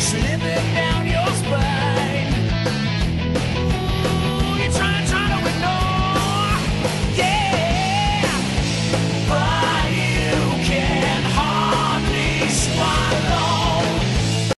slipping down.